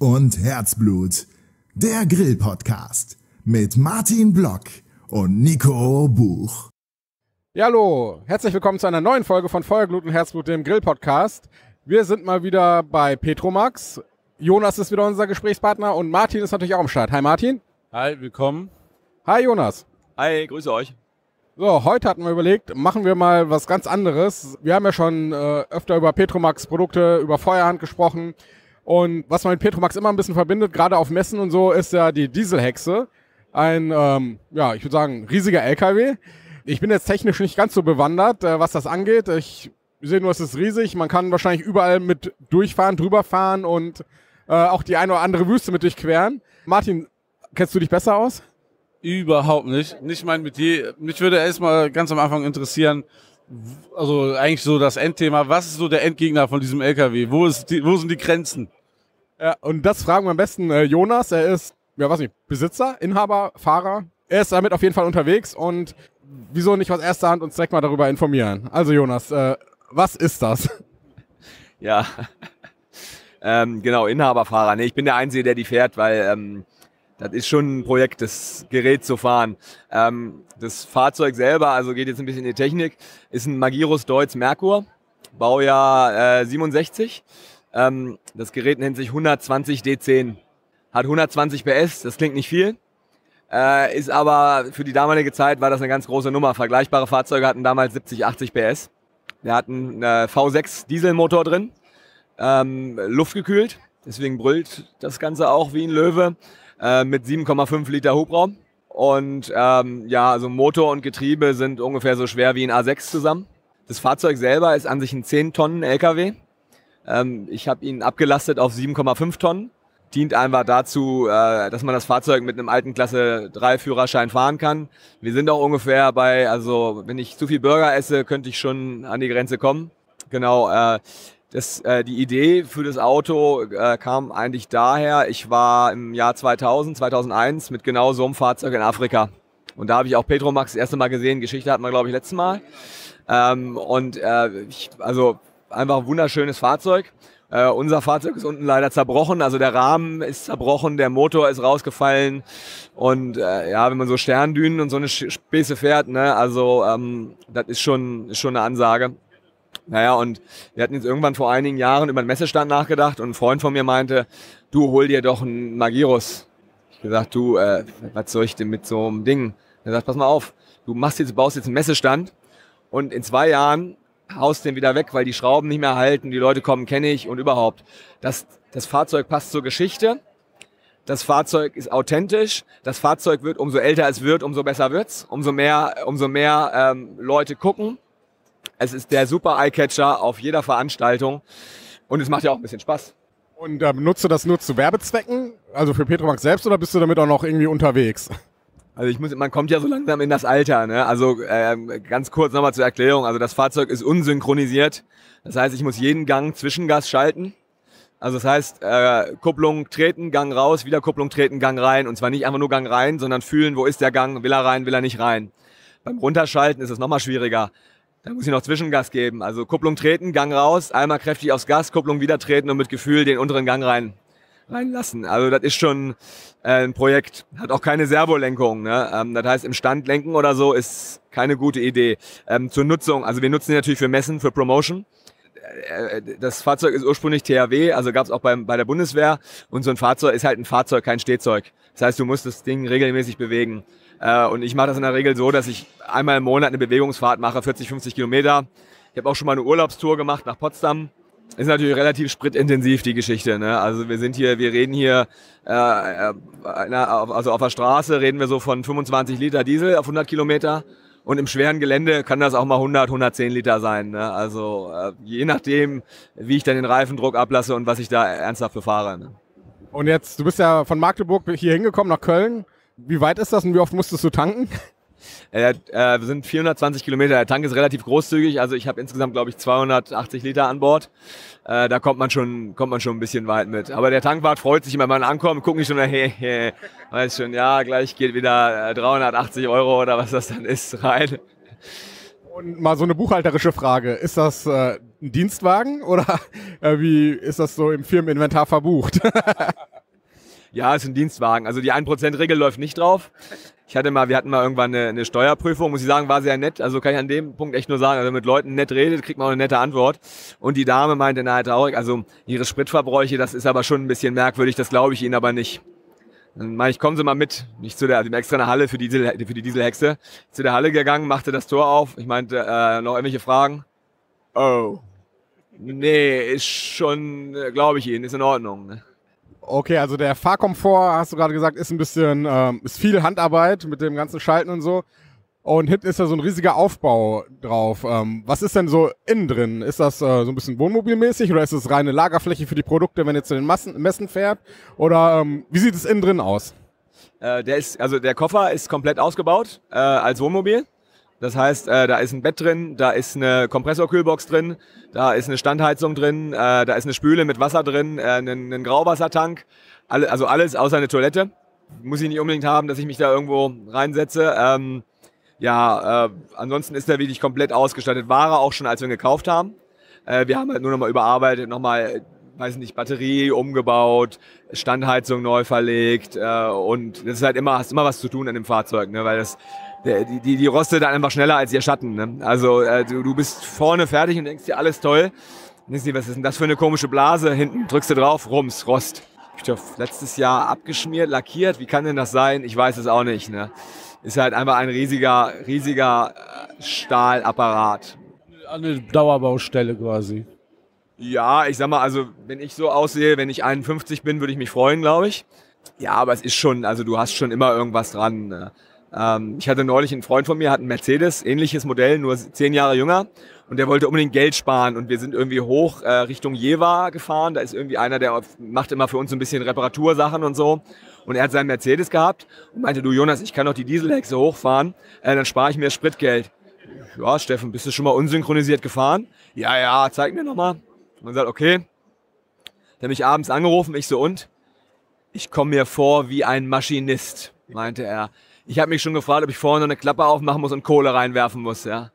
Und Herzblut. Der Grill-Podcast mit Martin Block und Nico Buch. Ja, hallo, herzlich willkommen zu einer neuen Folge von Feuerglut und Herzblut, dem Grill-Podcast. Wir sind mal wieder bei Petromax. Jonas ist wieder unser Gesprächspartner und Martin ist natürlich auch am Start. Hi Martin. Hi, willkommen. Hi Jonas. Hi, grüße euch. So, heute hatten wir überlegt, machen wir mal was ganz anderes. Wir haben ja schon äh, öfter über Petromax Produkte, über Feuerhand gesprochen. Und was man mit Petromax immer ein bisschen verbindet, gerade auf Messen und so, ist ja die Dieselhexe. Ein, ähm, ja, ich würde sagen, riesiger LKW. Ich bin jetzt technisch nicht ganz so bewandert, äh, was das angeht. Ich sehe nur, es ist riesig. Man kann wahrscheinlich überall mit durchfahren, drüber fahren und äh, auch die eine oder andere Wüste mit durchqueren. Martin, kennst du dich besser aus? Überhaupt nicht. Nicht mein Metier. Mich würde erstmal ganz am Anfang interessieren, also eigentlich so das Endthema, was ist so der Endgegner von diesem LKW? Wo, ist die, wo sind die Grenzen? Ja, und das fragen wir am besten äh, Jonas. Er ist, ja, weiß nicht, Besitzer, Inhaber, Fahrer. Er ist damit auf jeden Fall unterwegs und wieso nicht aus erster Hand uns direkt mal darüber informieren? Also Jonas, äh, was ist das? Ja, ähm, genau, Inhaberfahrer. Nee, ich bin der Einzige, der die fährt, weil ähm, das ist schon ein Projekt, das Gerät zu fahren. Ähm, das Fahrzeug selber, also geht jetzt ein bisschen in die Technik, ist ein Magirus Deutz Merkur, Baujahr äh, 67. Ähm, das Gerät nennt sich 120 D10. Hat 120 PS, das klingt nicht viel. Äh, ist aber für die damalige Zeit war das eine ganz große Nummer. Vergleichbare Fahrzeuge hatten damals 70, 80 PS. Wir hatten einen V6 Dieselmotor drin, ähm, luftgekühlt. Deswegen brüllt das Ganze auch wie ein Löwe äh, mit 7,5 Liter Hubraum. Und ähm, ja, also Motor und Getriebe sind ungefähr so schwer wie ein A6 zusammen. Das Fahrzeug selber ist an sich ein 10 Tonnen LKW. Ähm, ich habe ihn abgelastet auf 7,5 Tonnen. Dient einfach dazu, äh, dass man das Fahrzeug mit einem alten Klasse 3 Führerschein fahren kann. Wir sind auch ungefähr bei, also wenn ich zu viel Burger esse, könnte ich schon an die Grenze kommen. Genau, äh, das, äh, die Idee für das Auto äh, kam eigentlich daher, ich war im Jahr 2000, 2001 mit genau so einem Fahrzeug in Afrika. Und da habe ich auch Petromax das erste Mal gesehen. Geschichte hatten wir, glaube ich, letztes Mal. Ähm, und äh, ich, also einfach ein wunderschönes Fahrzeug. Äh, unser Fahrzeug ist unten leider zerbrochen, also der Rahmen ist zerbrochen, der Motor ist rausgefallen und äh, ja, wenn man so Sterndünen und so eine Späße fährt, ne, also ähm, das ist schon, ist schon eine Ansage. Naja, und wir hatten jetzt irgendwann vor einigen Jahren über den Messestand nachgedacht und ein Freund von mir meinte, du hol dir doch einen Magirus. Ich gesagt, du, äh, was soll ich denn mit so einem Ding? Er sagt, pass mal auf, du machst jetzt, baust jetzt einen Messestand und in zwei Jahren haust den wieder weg, weil die Schrauben nicht mehr halten, die Leute kommen, kenne ich und überhaupt. Das, das Fahrzeug passt zur Geschichte. Das Fahrzeug ist authentisch. Das Fahrzeug wird, umso älter es wird, umso besser wird's. Umso mehr, umso mehr ähm, Leute gucken. Es ist der super Eyecatcher auf jeder Veranstaltung und es macht ja auch ein bisschen Spaß. Und äh, nutzt du das nur zu Werbezwecken, also für Petromax selbst, oder bist du damit auch noch irgendwie unterwegs? Also ich muss, man kommt ja so langsam in das Alter. Ne? Also äh, ganz kurz nochmal zur Erklärung. Also das Fahrzeug ist unsynchronisiert. Das heißt, ich muss jeden Gang Zwischengas schalten. Also das heißt, äh, Kupplung treten, Gang raus, wieder Kupplung treten, Gang rein. Und zwar nicht einfach nur Gang rein, sondern fühlen, wo ist der Gang, will er rein, will er nicht rein. Beim Runterschalten ist es nochmal schwieriger. Da muss ich noch Zwischengas geben. Also Kupplung treten, Gang raus, einmal kräftig aufs Gas, Kupplung wieder treten und mit Gefühl den unteren Gang rein reinlassen. Also das ist schon äh, ein Projekt. Hat auch keine Servolenkung. Ne? Ähm, das heißt, im Stand lenken oder so ist keine gute Idee. Ähm, zur Nutzung, also wir nutzen die natürlich für Messen, für Promotion. Äh, äh, das Fahrzeug ist ursprünglich THW, also gab es auch beim, bei der Bundeswehr. Und so ein Fahrzeug ist halt ein Fahrzeug, kein Stehzeug. Das heißt, du musst das Ding regelmäßig bewegen. Äh, und ich mache das in der Regel so, dass ich einmal im Monat eine Bewegungsfahrt mache, 40, 50 Kilometer. Ich habe auch schon mal eine Urlaubstour gemacht nach Potsdam. Ist natürlich relativ spritintensiv, die Geschichte. Ne? Also wir sind hier, wir reden hier, äh, äh, also auf der Straße reden wir so von 25 Liter Diesel auf 100 Kilometer. Und im schweren Gelände kann das auch mal 100, 110 Liter sein. Ne? Also äh, je nachdem, wie ich dann den Reifendruck ablasse und was ich da ernsthaft befahre. Ne? Und jetzt, du bist ja von Magdeburg hier hingekommen nach Köln. Wie weit ist das und wie oft musstest du tanken? Äh, äh, wir sind 420 Kilometer. Der Tank ist relativ großzügig. Also ich habe insgesamt, glaube ich, 280 Liter an Bord. Äh, da kommt man schon, kommt man schon ein bisschen weit mit. Aber der Tankwart freut sich, wenn man ankommt, guckt nicht schon, hey, hey, weiß schon, ja, gleich geht wieder 380 äh, Euro oder was das dann ist rein. Und mal so eine buchhalterische Frage. Ist das äh, ein Dienstwagen oder äh, wie ist das so im Firmeninventar verbucht? ja, ist ein Dienstwagen. Also die 1%-Regel läuft nicht drauf. Ich hatte mal, wir hatten mal irgendwann eine, eine Steuerprüfung, muss ich sagen, war sehr nett. Also kann ich an dem Punkt echt nur sagen, also mit Leuten nett redet, kriegt man auch eine nette Antwort. Und die Dame meinte, na traurig, also ihre Spritverbräuche, das ist aber schon ein bisschen merkwürdig, das glaube ich Ihnen aber nicht. Dann meine ich, kommen Sie mal mit. Nicht zu der, also extra eine Halle für die, Diesel, für die Dieselhexe. Zu der Halle gegangen, machte das Tor auf. Ich meinte, äh, noch irgendwelche Fragen? Oh. Nee, ist schon, äh, glaube ich Ihnen, ist in Ordnung. Ne? Okay, also der Fahrkomfort, hast du gerade gesagt, ist ein bisschen, ähm, ist viel Handarbeit mit dem ganzen Schalten und so. Und hinten ist da so ein riesiger Aufbau drauf. Ähm, was ist denn so innen drin? Ist das äh, so ein bisschen wohnmobilmäßig oder ist es reine Lagerfläche für die Produkte, wenn ihr zu den Massen, Messen fährt? Oder ähm, wie sieht es innen drin aus? Äh, der ist, also der Koffer ist komplett ausgebaut äh, als Wohnmobil. Das heißt, äh, da ist ein Bett drin, da ist eine Kompressorkühlbox drin, da ist eine Standheizung drin, äh, da ist eine Spüle mit Wasser drin, äh, ein, ein Grauwassertank, alle, also alles außer eine Toilette. Muss ich nicht unbedingt haben, dass ich mich da irgendwo reinsetze. Ähm, ja, äh, ansonsten ist der wirklich komplett ausgestattet. Ware auch schon, als wir ihn gekauft haben. Äh, wir haben halt nur nochmal überarbeitet, nochmal, weiß nicht, Batterie umgebaut, Standheizung neu verlegt äh, und das ist halt immer, hast immer was zu tun an dem Fahrzeug, ne, weil das, die, die, die rostet dann einfach schneller als ihr Schatten. Ne? Also äh, du, du bist vorne fertig und denkst dir, alles toll. Denkst dir, was ist denn das für eine komische Blase? Hinten drückst du drauf, rums, Rost. Ich glaube, letztes Jahr abgeschmiert, lackiert. Wie kann denn das sein? Ich weiß es auch nicht. Ne? ist halt einfach ein riesiger, riesiger äh, Stahlapparat. Eine Dauerbaustelle quasi. Ja, ich sag mal, also wenn ich so aussehe, wenn ich 51 bin, würde ich mich freuen, glaube ich. Ja, aber es ist schon, also du hast schon immer irgendwas dran. Ne? Ähm, ich hatte neulich einen Freund von mir, hat einen Mercedes, ähnliches Modell, nur zehn Jahre jünger. Und der wollte unbedingt Geld sparen. Und wir sind irgendwie hoch äh, Richtung Jever gefahren. Da ist irgendwie einer, der macht immer für uns so ein bisschen Reparatursachen und so. Und er hat seinen Mercedes gehabt und meinte, du Jonas, ich kann doch die Dieselhexe hochfahren, äh, dann spare ich mir Spritgeld. Ja, Steffen, bist du schon mal unsynchronisiert gefahren? Ja, ja, zeig mir nochmal. Man sagt, okay. Der hat mich abends angerufen, ich so und? Ich komme mir vor wie ein Maschinist, meinte er. Ich habe mich schon gefragt, ob ich vorne eine Klappe aufmachen muss und Kohle reinwerfen muss, ja.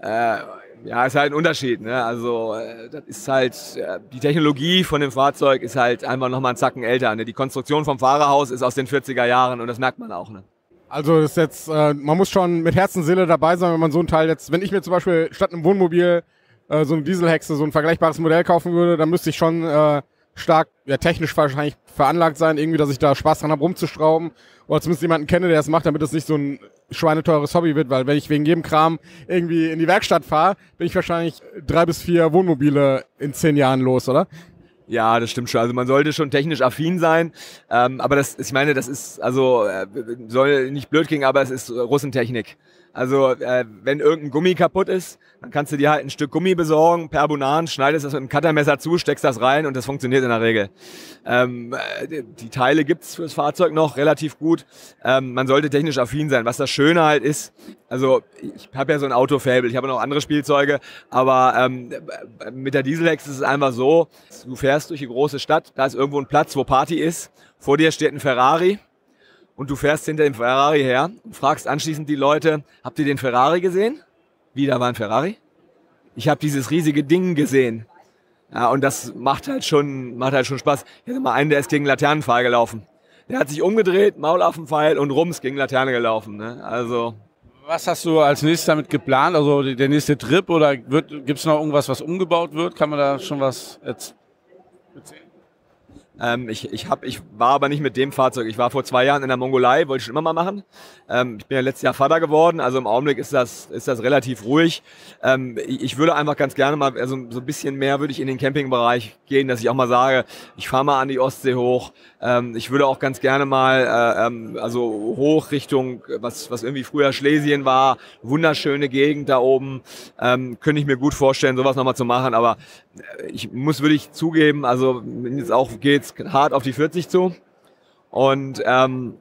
Äh, ja, ist halt ein Unterschied. Ne? Also äh, das ist halt, äh, die Technologie von dem Fahrzeug ist halt einfach nochmal einen Zacken älter. Ne? Die Konstruktion vom Fahrerhaus ist aus den 40er Jahren und das merkt man auch. Ne? Also ist jetzt, äh, man muss schon mit Herz und Seele dabei sein, wenn man so ein Teil jetzt, wenn ich mir zum Beispiel statt einem Wohnmobil äh, so eine Dieselhexe, so ein vergleichbares Modell kaufen würde, dann müsste ich schon äh, stark, ja technisch wahrscheinlich veranlagt sein, irgendwie, dass ich da Spaß dran habe, rumzuschrauben oder zumindest jemanden kenne, der es macht, damit es nicht so ein schweineteures Hobby wird, weil wenn ich wegen jedem Kram irgendwie in die Werkstatt fahre, bin ich wahrscheinlich drei bis vier Wohnmobile in zehn Jahren los, oder? Ja, das stimmt schon. Also man sollte schon technisch affin sein. Ähm, aber das, ich meine, das ist, also äh, soll nicht blöd klingen, aber es ist Russentechnik. Also äh, wenn irgendein Gummi kaputt ist, dann kannst du dir halt ein Stück Gummi besorgen, per Bunan, schneidest das mit einem Cuttermesser zu, steckst das rein und das funktioniert in der Regel. Ähm, äh, die Teile gibt's fürs Fahrzeug noch relativ gut. Ähm, man sollte technisch affin sein. Was das Schöne halt ist, also ich habe ja so ein Autofable, ich habe noch andere Spielzeuge, aber ähm, mit der Dieselhex ist es einfach so, du fährst durch die große Stadt, da ist irgendwo ein Platz, wo Party ist, vor dir steht ein Ferrari, und du fährst hinter dem Ferrari her und fragst anschließend die Leute, habt ihr den Ferrari gesehen? Wieder war ein Ferrari. Ich habe dieses riesige Ding gesehen. Ja, und das macht halt schon, macht halt schon Spaß. Ich hatte mal einen, der ist gegen Laternenpfeil gelaufen. Der hat sich umgedreht, Maul auf den Pfeil und rums gegen Laterne gelaufen. Ne? Also. Was hast du als nächstes damit geplant? Also der nächste Trip oder gibt es noch irgendwas, was umgebaut wird? Kann man da schon was It's Ähm, ich, ich, hab, ich war aber nicht mit dem Fahrzeug. Ich war vor zwei Jahren in der Mongolei, wollte ich schon immer mal machen. Ähm, ich bin ja letztes Jahr Vater geworden, also im Augenblick ist das, ist das relativ ruhig. Ähm, ich, ich, würde einfach ganz gerne mal, also so ein bisschen mehr würde ich in den Campingbereich gehen, dass ich auch mal sage, ich fahre mal an die Ostsee hoch. Ähm, ich würde auch ganz gerne mal, äh, ähm, also hoch Richtung, was, was irgendwie früher Schlesien war, wunderschöne Gegend da oben. Ähm, könnte ich mir gut vorstellen, sowas nochmal zu machen, aber äh, ich muss wirklich zugeben, also wenn es auch geht hart auf die 40 zu. Und ähm,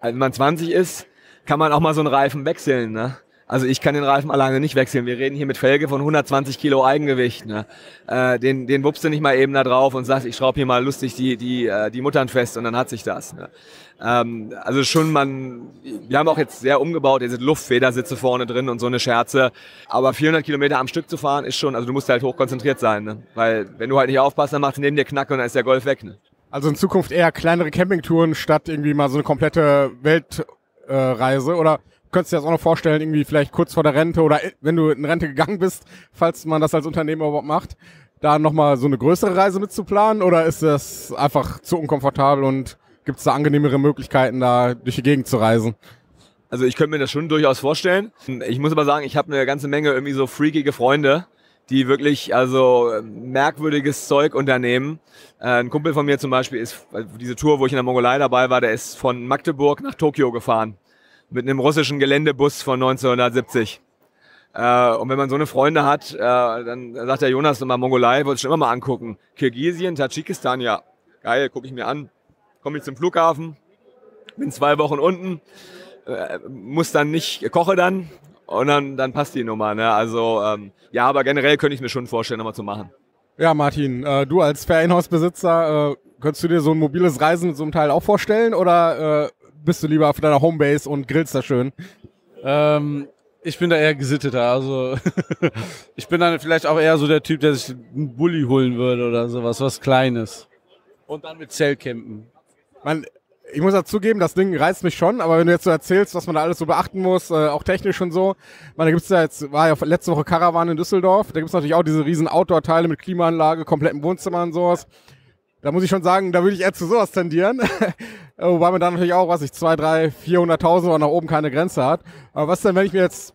wenn man 20 ist, kann man auch mal so einen Reifen wechseln. Ne? Also ich kann den Reifen alleine nicht wechseln. Wir reden hier mit Felge von 120 Kilo Eigengewicht. Ne? Äh, den, den wuppst du nicht mal eben da drauf und sagst, ich schraube hier mal lustig die, die, äh, die Muttern fest und dann hat sich das. Ne? Ähm, also schon man, wir haben auch jetzt sehr umgebaut, hier sind Luftfedersitze vorne drin und so eine Scherze. Aber 400 Kilometer am Stück zu fahren ist schon, also du musst halt hochkonzentriert sein. Ne? Weil wenn du halt nicht aufpasst, dann macht neben dir Knack und dann ist der Golf weg. Ne? Also in Zukunft eher kleinere Campingtouren statt irgendwie mal so eine komplette Weltreise äh, oder könntest du dir das auch noch vorstellen, irgendwie vielleicht kurz vor der Rente oder wenn du in Rente gegangen bist, falls man das als Unternehmer überhaupt macht, da nochmal so eine größere Reise mitzuplanen oder ist das einfach zu unkomfortabel und gibt es da angenehmere Möglichkeiten, da durch die Gegend zu reisen? Also ich könnte mir das schon durchaus vorstellen. Ich muss aber sagen, ich habe eine ganze Menge irgendwie so freakige Freunde, die wirklich also merkwürdiges Zeug unternehmen. Äh, ein Kumpel von mir zum Beispiel ist, diese Tour, wo ich in der Mongolei dabei war, der ist von Magdeburg nach Tokio gefahren mit einem russischen Geländebus von 1970. Äh, und wenn man so eine Freunde hat, äh, dann sagt der Jonas immer, Mongolei wollte ich schon immer mal angucken. Kirgisien, Tadschikistan, ja, geil, gucke ich mir an. Komme ich zum Flughafen, bin zwei Wochen unten, äh, muss dann nicht, koche dann und dann, dann passt die Nummer. Ne? Also ähm, ja, aber generell könnte ich mir schon vorstellen, nochmal zu machen. Ja, Martin, äh, du als Ferienhausbesitzer, äh, könntest du dir so ein mobiles Reisen einem Teil auch vorstellen oder äh, bist du lieber auf deiner Homebase und grillst da schön? Ähm, ich bin da eher gesitteter. Also ich bin dann vielleicht auch eher so der Typ, der sich einen Bulli holen würde oder sowas, was Kleines. Und dann mit Zellcampen. Man, ich muss dazugeben, das Ding reizt mich schon, aber wenn du jetzt so erzählst, was man da alles so beachten muss, äh, auch technisch und so, man, da gibt's ja jetzt, war ja letzte Woche Caravan in Düsseldorf, da gibt's natürlich auch diese riesen Outdoor-Teile mit Klimaanlage, komplettem Wohnzimmer und sowas. Da muss ich schon sagen, da würde ich eher zu sowas tendieren. Wobei man dann natürlich auch, was ich, zwei, drei, 400.000 oder nach oben keine Grenze hat. Aber was denn, wenn ich mir jetzt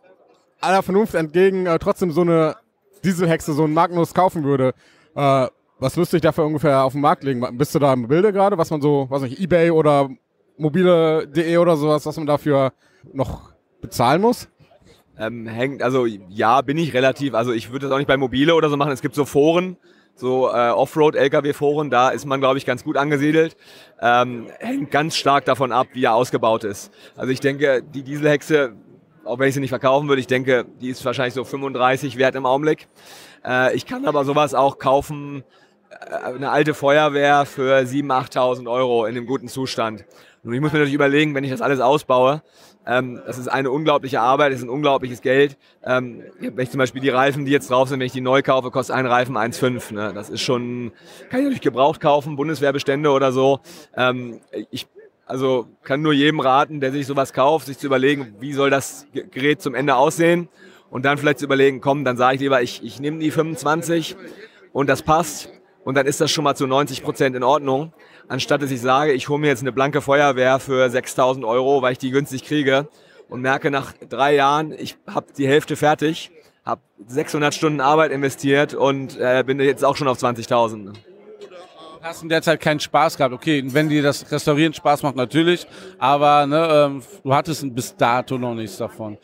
aller Vernunft entgegen äh, trotzdem so eine Dieselhexe, so einen Magnus kaufen würde? Äh, was müsste ich dafür ungefähr auf den Markt legen? Bist du da im Bilde gerade, was man so, was nicht, Ebay oder mobile.de oder sowas, was man dafür noch bezahlen muss? Ähm, hängt, also ja, bin ich relativ, also ich würde das auch nicht bei Mobile oder so machen. Es gibt so Foren, so äh, Offroad-Lkw-Foren, da ist man, glaube ich, ganz gut angesiedelt. Ähm, hängt ganz stark davon ab, wie er ausgebaut ist. Also ich denke, die Dieselhexe, auch wenn ich sie nicht verkaufen würde, ich denke, die ist wahrscheinlich so 35 wert im Augenblick. Äh, ich kann aber sowas auch kaufen, äh, eine alte Feuerwehr für 7.000, 8.000 Euro in einem guten Zustand. Und ich muss mir natürlich überlegen, wenn ich das alles ausbaue, ähm, das ist eine unglaubliche Arbeit, das ist ein unglaubliches Geld. Ähm, wenn ich zum Beispiel die Reifen, die jetzt drauf sind, wenn ich die neu kaufe, kostet ein Reifen 1,5. Ne? Das ist schon, kann ich natürlich gebraucht kaufen, Bundeswehrbestände oder so. Ähm, ich also kann nur jedem raten, der sich sowas kauft, sich zu überlegen, wie soll das Gerät zum Ende aussehen und dann vielleicht zu überlegen, komm, dann sage ich lieber, ich, ich nehme die 25 und das passt und dann ist das schon mal zu 90 Prozent in Ordnung anstatt dass ich sage, ich hole mir jetzt eine blanke Feuerwehr für 6000 Euro, weil ich die günstig kriege und merke nach drei Jahren, ich habe die Hälfte fertig, habe 600 Stunden Arbeit investiert und äh, bin jetzt auch schon auf 20.000. Hast in der Zeit keinen Spaß gehabt. Okay, wenn dir das Restaurieren Spaß macht, natürlich, aber ne, ähm, du hattest bis dato noch nichts davon.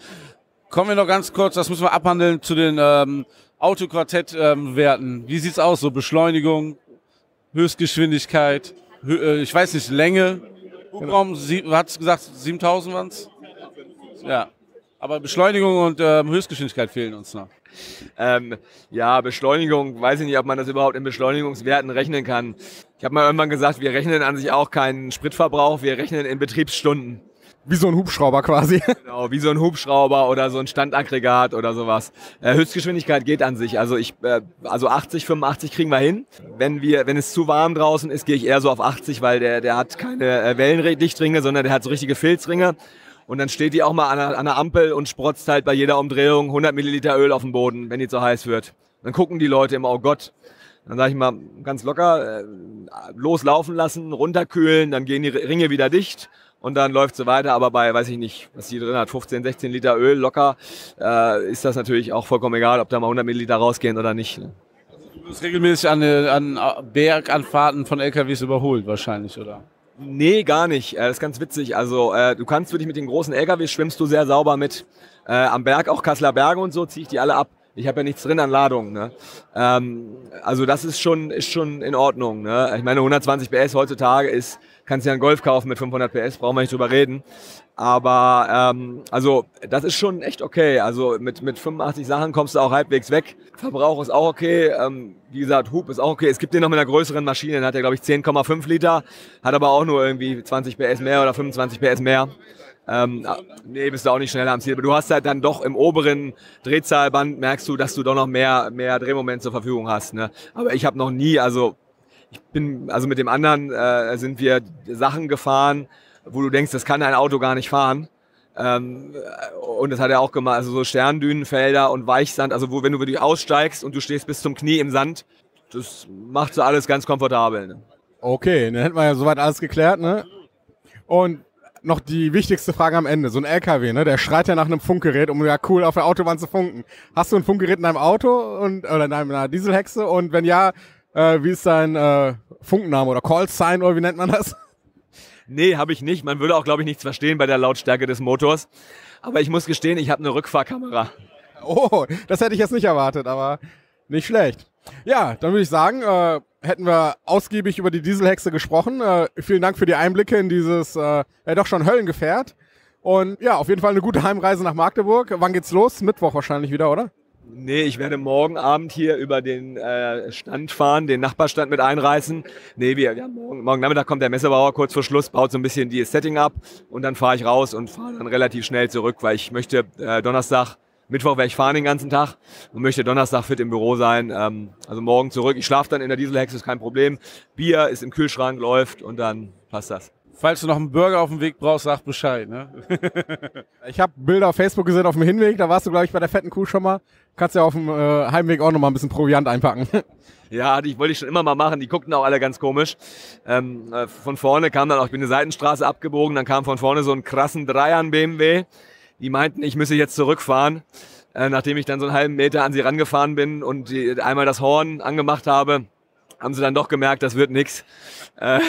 Kommen wir noch ganz kurz, das müssen wir abhandeln, zu den ähm, Autoquartett-Werten. Ähm, Wie sieht's aus, so Beschleunigung, Höchstgeschwindigkeit? Äh, ich weiß nicht, Länge, Hubraum, genau. hat es gesagt, 7000 waren es? Ja. Aber Beschleunigung und äh, Höchstgeschwindigkeit fehlen uns noch. Ähm, ja, Beschleunigung, weiß ich nicht, ob man das überhaupt in Beschleunigungswerten rechnen kann. Ich habe mal irgendwann gesagt, wir rechnen an sich auch keinen Spritverbrauch, wir rechnen in Betriebsstunden. Wie so ein Hubschrauber quasi. Genau, wie so ein Hubschrauber oder so ein Standaggregat oder sowas. Äh, Höchstgeschwindigkeit geht an sich. Also ich, äh, also 80, 85 kriegen wir hin. Wenn wir, wenn es zu warm draußen ist, gehe ich eher so auf 80, weil der, der hat keine äh, Wellendichtringe, sondern der hat so richtige Filzringe. Und dann steht die auch mal an der, an der Ampel und sprotzt halt bei jeder Umdrehung 100 Milliliter Öl auf den Boden, wenn die zu heiß wird. Dann gucken die Leute immer, oh Gott. Dann sage ich mal ganz locker, äh, loslaufen lassen, runterkühlen, dann gehen die Ringe wieder dicht und dann läuft so weiter. Aber bei, weiß ich nicht, was die drin hat, 15, 16 Liter Öl locker, äh, ist das natürlich auch vollkommen egal, ob da mal 100 Milliliter rausgehen oder nicht. Ne? Du wirst regelmäßig an, an Berganfahrten von LKWs überholt wahrscheinlich, oder? Nee, gar nicht. Äh, das ist ganz witzig. Also äh, du kannst wirklich mit den großen LKWs schwimmst du sehr sauber mit. Äh, am Berg, auch Kasseler Berge und so, ziehe ich die alle ab. Ich habe ja nichts drin an Ladung. Ne? Ähm, also das ist schon, ist schon in Ordnung. Ne? Ich meine, 120 PS heutzutage ist kannst ja einen Golf kaufen mit 500 PS, brauchen wir nicht drüber reden. Aber ähm, also das ist schon echt okay. Also mit, mit 85 Sachen kommst du auch halbwegs weg. Verbrauch ist auch okay. Ähm, wie gesagt, Hub ist auch okay. Es gibt den noch mit einer größeren Maschine, den hat er glaube ich 10,5 Liter, hat aber auch nur irgendwie 20 PS mehr oder 25 PS mehr. Ähm, nee, bist du auch nicht schneller am Ziel. Aber du hast halt dann doch im oberen Drehzahlband merkst du, dass du doch noch mehr, mehr Drehmoment zur Verfügung hast. Ne? Aber ich habe noch nie, also ich bin, also mit dem anderen äh, sind wir Sachen gefahren, wo du denkst, das kann ein Auto gar nicht fahren. Ähm, und das hat er auch gemacht, also so Sterndünenfelder und Weichsand, also wo, wenn du wirklich aussteigst und du stehst bis zum Knie im Sand, das macht so alles ganz komfortabel. Ne? Okay, dann hätten wir ja soweit alles geklärt, ne? Und noch die wichtigste Frage am Ende. So ein LKW, ne? Der schreit ja nach einem Funkgerät, um ja cool auf der Autobahn zu funken. Hast du ein Funkgerät in deinem Auto und oder in deiner Dieselhexe? Und wenn ja, äh, wie ist dein äh, Funkname oder Call Sign oder wie nennt man das? Nee, habe ich nicht. Man würde auch, glaube ich, nichts verstehen bei der Lautstärke des Motors. Aber ich muss gestehen, ich habe eine Rückfahrkamera. Oh, das hätte ich jetzt nicht erwartet, aber nicht schlecht. Ja, dann würde ich sagen, äh, hätten wir ausgiebig über die Dieselhexe gesprochen. Äh, vielen Dank für die Einblicke in dieses äh, ja doch schon Höllengefährt. Und ja, auf jeden Fall eine gute Heimreise nach Magdeburg. Wann geht's los? Mittwoch wahrscheinlich wieder, oder? Nee, ich werde morgen Abend hier über den äh, Stand fahren, den Nachbarstand mit einreißen. Nee, wir, ja, morgen, morgen Nachmittag kommt der Messebauer kurz vor Schluss, baut so ein bisschen die Setting ab und dann fahre ich raus und fahre dann relativ schnell zurück, weil ich möchte äh, Donnerstag, Mittwoch werde ich fahren den ganzen Tag und möchte Donnerstag fit im Büro sein. Ähm, also morgen zurück. Ich schlafe dann in der Dieselhexe, ist kein Problem. Bier ist im Kühlschrank, läuft und dann passt das. Falls du noch einen Burger auf dem Weg brauchst, sag Bescheid. Ne? ich habe Bilder auf Facebook gesehen auf dem Hinweg, da warst du, glaube ich, bei der fetten Kuh schon mal. Kannst ja auf dem äh, Heimweg auch noch mal ein bisschen Proviant einpacken. Ja, die wollte ich schon immer mal machen. Die guckten auch alle ganz komisch. Ähm, äh, von vorne kam dann auch, ich bin eine Seitenstraße abgebogen, dann kam von vorne so ein krassen Dreiern BMW. Die meinten, ich müsse jetzt zurückfahren. Äh, nachdem ich dann so einen halben Meter an sie rangefahren bin und die, einmal das Horn angemacht habe, haben sie dann doch gemerkt, das wird nix. Äh,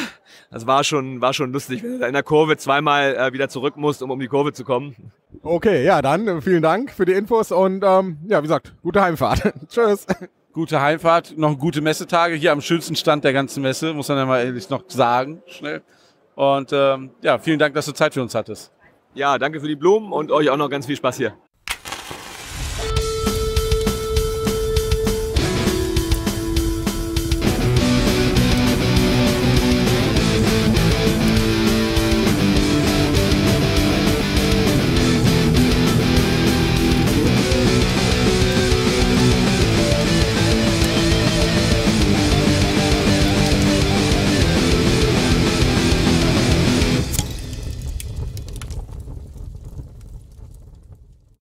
das war schon, war schon lustig, wenn du da in der Kurve zweimal äh, wieder zurück musst, um um die Kurve zu kommen. Okay, ja, dann äh, vielen Dank für die Infos und ähm, ja, wie gesagt, gute Heimfahrt. Tschüss. Gute Heimfahrt, noch gute Messetage hier am schönsten Stand der ganzen Messe, muss man ja mal ehrlich noch sagen, schnell. Und ähm, ja, vielen Dank, dass du Zeit für uns hattest. Ja, danke für die Blumen und euch auch noch ganz viel Spaß hier.